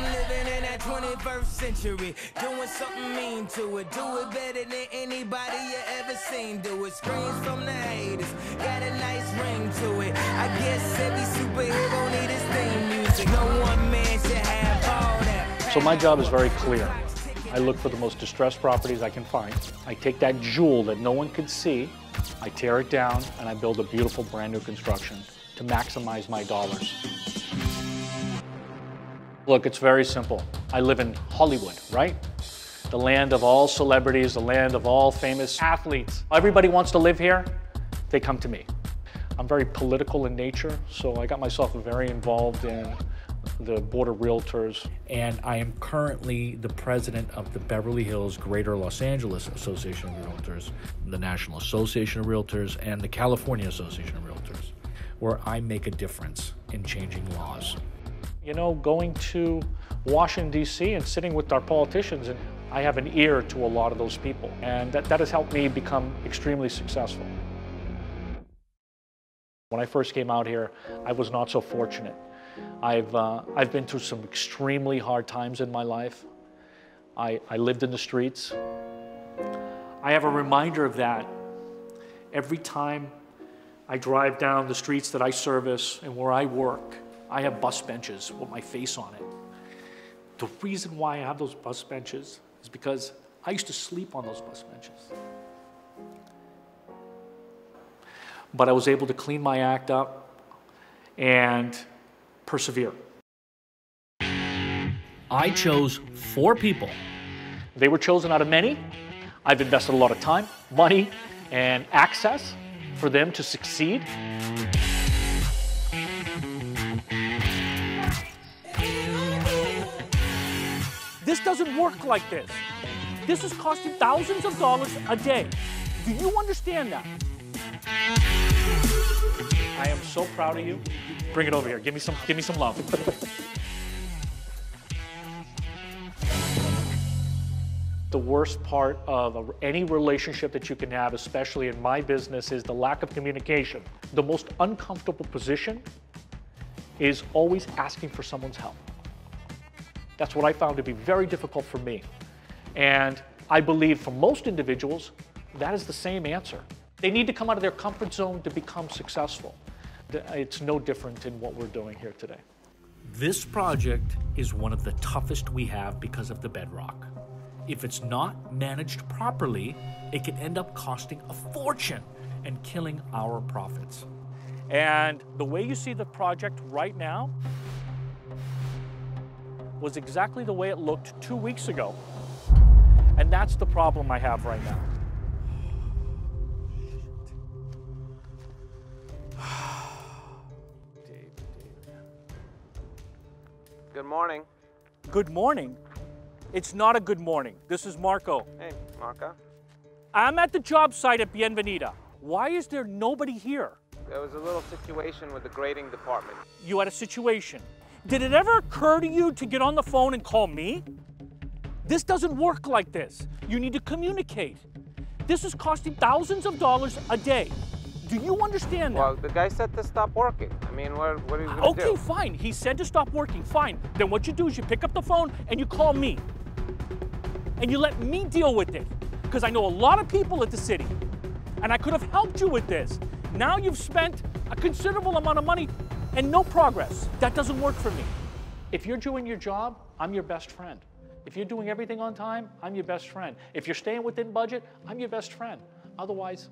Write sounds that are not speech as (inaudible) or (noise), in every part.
I'm living in that 21st century, doing something mean to it. Do it better than anybody you ever seen. Do it. Screams from the haters, got a nice ring to it. I guess every superhero need his theme music. No one man should have all that. So my job is very clear. I look for the most distressed properties I can find. I take that jewel that no one could see, I tear it down, and I build a beautiful brand new construction to maximize my dollars. Look, it's very simple. I live in Hollywood, right? The land of all celebrities, the land of all famous athletes. Everybody wants to live here, they come to me. I'm very political in nature, so I got myself very involved in the Board of Realtors. And I am currently the president of the Beverly Hills Greater Los Angeles Association of Realtors, the National Association of Realtors, and the California Association of Realtors, where I make a difference in changing laws. You know, going to Washington, D.C. and sitting with our politicians, and I have an ear to a lot of those people. And that, that has helped me become extremely successful. When I first came out here, I was not so fortunate. I've, uh, I've been through some extremely hard times in my life. I, I lived in the streets. I have a reminder of that every time I drive down the streets that I service and where I work. I have bus benches with my face on it. The reason why I have those bus benches is because I used to sleep on those bus benches. But I was able to clean my act up and persevere. I chose four people. They were chosen out of many. I've invested a lot of time, money, and access for them to succeed. Doesn't work like this. This is costing thousands of dollars a day. Do you understand that? I am so proud of you. Bring it over here. Give me some give me some love. the worst part of a, any relationship that you can have, especially in my business, is the lack of communication. The most uncomfortable position is always asking for someone's help. That's what I found to be very difficult for me. And I believe for most individuals, that is the same answer. They need to come out of their comfort zone to become successful. It's no different in what we're doing here today. This project is one of the toughest we have because of the bedrock. If it's not managed properly, it can end up costing a fortune and killing our profits. And the way you see the project right now was exactly the way it looked two weeks ago. And that's the problem I have right now. Good morning. Good morning? It's not a good morning. This is Marco. Hey, Marco. I'm at the job site at Bienvenida. Why is there nobody here? There was a little situation with the grading department. You had a situation. Did it ever occur to you to get on the phone and call me? This doesn't work like this. You need to communicate. This is costing thousands of dollars a day. Do you understand that? Well, the guy said to stop working. I mean, what, what are you going to okay, do? Okay, fine. He said to stop working. Fine. Then what you do is you pick up the phone and you call me. And you let me deal with it. Because I know a lot of people at the city. And I could have helped you with this. Now you've spent a considerable amount of money and no progress. That doesn't work for me. If you're doing your job, I'm your best friend. If you're doing everything on time, I'm your best friend. If you're staying within budget, I'm your best friend. Otherwise,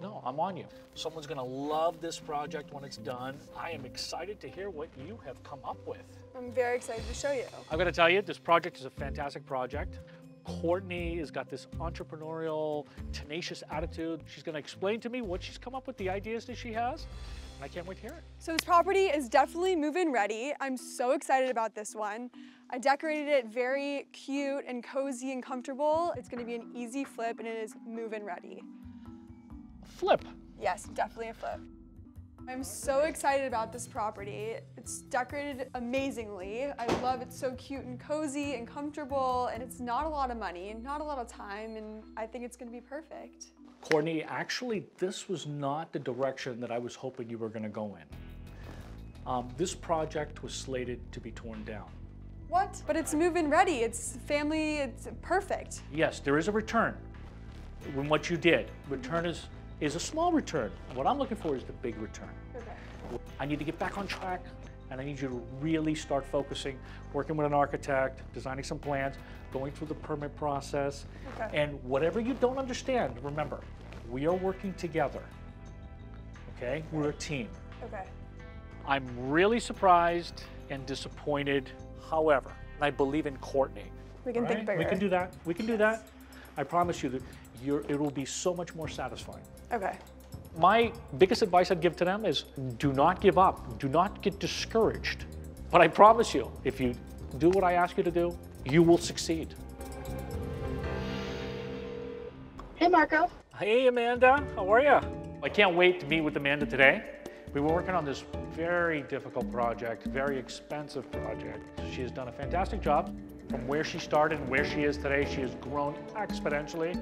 no, I'm on you. Someone's going to love this project when it's done. I am excited to hear what you have come up with. I'm very excited to show you. I'm going to tell you, this project is a fantastic project. Courtney has got this entrepreneurial, tenacious attitude. She's going to explain to me what she's come up with, the ideas that she has. I can't wait to hear it. So this property is definitely move-in ready. I'm so excited about this one. I decorated it very cute and cozy and comfortable. It's gonna be an easy flip and it is move-in ready flip. Yes, definitely a flip. I'm so excited about this property. It's decorated amazingly. I love it's so cute and cozy and comfortable and it's not a lot of money, and not a lot of time, and I think it's gonna be perfect. Courtney, actually, this was not the direction that I was hoping you were gonna go in. Um, this project was slated to be torn down. What? But it's move-in ready. It's family. It's perfect. Yes, there is a return When what you did. Return is, is a small return. What I'm looking for is the big return. Okay. I need to get back on track and I need you to really start focusing, working with an architect, designing some plans, going through the permit process. Okay. And whatever you don't understand, remember, we are working together. Okay? We're a team. Okay. I'm really surprised and disappointed. However, I believe in Courtney. We can think right? bigger. We can do that. We can do that. I promise you that you're, it will be so much more satisfying. Okay. My biggest advice I'd give to them is do not give up. Do not get discouraged. But I promise you, if you do what I ask you to do, you will succeed. Hey, Marco. Hey, Amanda, how are you? I can't wait to meet with Amanda today. We were working on this very difficult project, very expensive project. She has done a fantastic job. From where she started and where she is today, she has grown exponentially.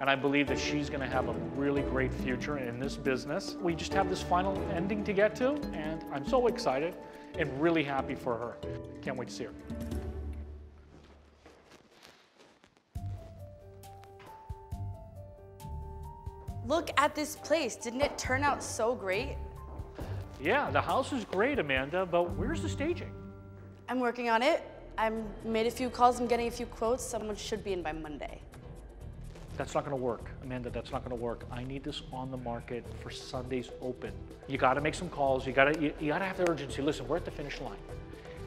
And I believe that she's going to have a really great future in this business. We just have this final ending to get to, and I'm so excited and really happy for her. Can't wait to see her. Look at this place. Didn't it turn out so great? Yeah, the house is great, Amanda, but where's the staging? I'm working on it. I made a few calls. I'm getting a few quotes. Someone should be in by Monday. That's not going to work, Amanda. That's not going to work. I need this on the market for Sunday's open. You got to make some calls. You got to you, you got to have the urgency. Listen, we're at the finish line.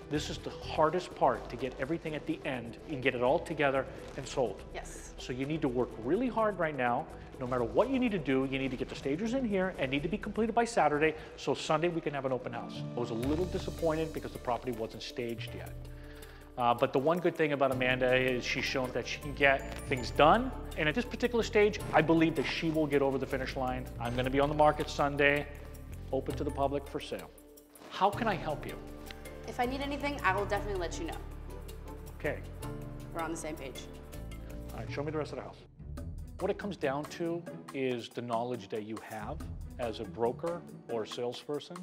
This is the hardest part to get everything at the end and get it all together and sold. Yes. So you need to work really hard right now. No matter what you need to do, you need to get the stagers in here and need to be completed by Saturday so Sunday we can have an open house. I was a little disappointed because the property wasn't staged yet. Uh, but the one good thing about Amanda is she's shown that she can get things done. And at this particular stage, I believe that she will get over the finish line. I'm going to be on the market Sunday, open to the public for sale. How can I help you? If I need anything, I will definitely let you know. Okay, We're on the same page. all right, show me the rest of the house. What it comes down to is the knowledge that you have as a broker or a salesperson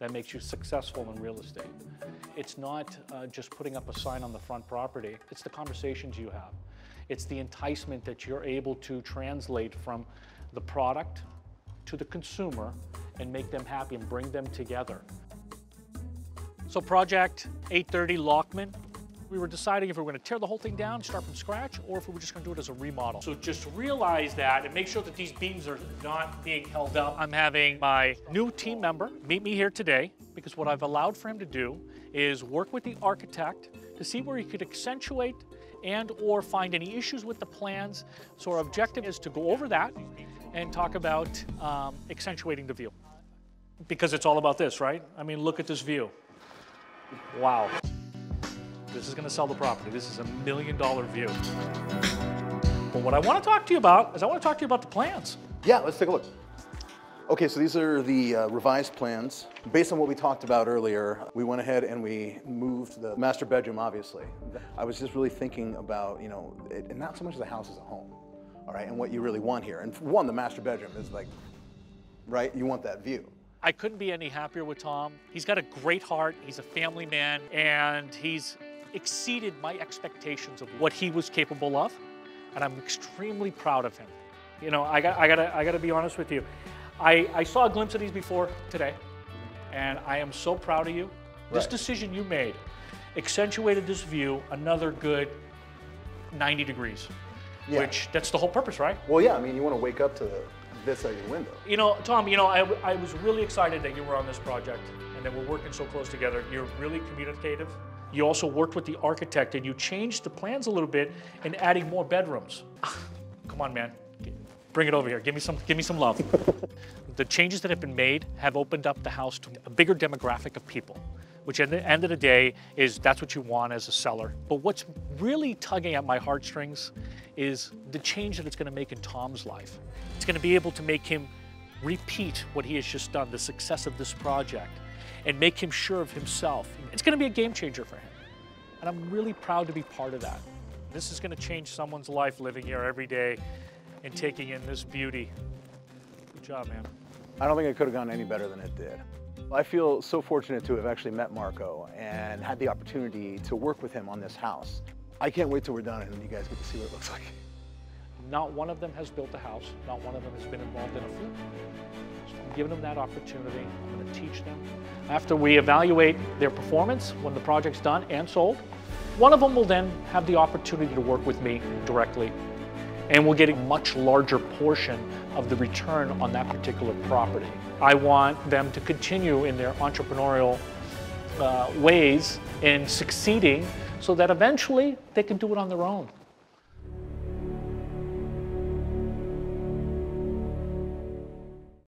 that makes you successful in real estate. It's not uh, just putting up a sign on the front property, it's the conversations you have. It's the enticement that you're able to translate from the product to the consumer and make them happy and bring them together. So project 830 Lockman, we were deciding if we were going to tear the whole thing down, start from scratch, or if we were just going to do it as a remodel. So just realize that and make sure that these beams are not being held up. I'm having my new team member meet me here today because what I've allowed for him to do is work with the architect to see where he could accentuate and or find any issues with the plans. So our objective is to go over that and talk about um, accentuating the view. Because it's all about this, right? I mean, look at this view. Wow. This is going to sell the property. This is a million dollar view. But what I want to talk to you about is I want to talk to you about the plans. Yeah, let's take a look. Okay, so these are the uh, revised plans. Based on what we talked about earlier, we went ahead and we moved the master bedroom, obviously. I was just really thinking about, you know, it, and not so much the house as a home, all right, and what you really want here. And one, the master bedroom is like, right, you want that view. I couldn't be any happier with Tom. He's got a great heart, he's a family man, and he's exceeded my expectations of what he was capable of. And I'm extremely proud of him. You know, I got, I gotta, I gotta be honest with you. I, I saw a glimpse of these before today, and I am so proud of you. This Right. decision you made accentuated this view another good 90 degrees, Yeah. which that's the whole purpose, right? Well, yeah, I mean, you want to wake up to this out your window. You know, Tom, you know, I, I was really excited that you were on this project and that we're working so close together. You're really communicative. You also worked with the architect and you changed the plans a little bit in adding more bedrooms. (sighs) Come on, man. Bring it over here. Give me some give me some love. the changes that have been made have opened up the house to a bigger demographic of people, which at the end of the day is that's what you want as a seller. But what's really tugging at my heartstrings is the change that it's going to make in Tom's life. It's going to be able to make him repeat what he has just done, the success of this project, and make him sure of himself. It's going to be a game changer for him. And I'm really proud to be part of that. This is going to change someone's life living here every day and taking in this beauty. Good job, man. I don't think it could have gone any better than it did. I feel so fortunate to have actually met Marco and had the opportunity to work with him on this house. I can't wait till we're done and you guys get to see what it looks like. Not one of them has built a house. Not one of them has been involved in a flip. So I'm giving them that opportunity. I'm going to teach them. After we evaluate their performance when the project's done and sold, one of them will then have the opportunity to work with me directly and we'll get a much larger portion of the return on that particular property. I want them to continue in their entrepreneurial uh, ways in succeeding so that eventually they can do it on their own.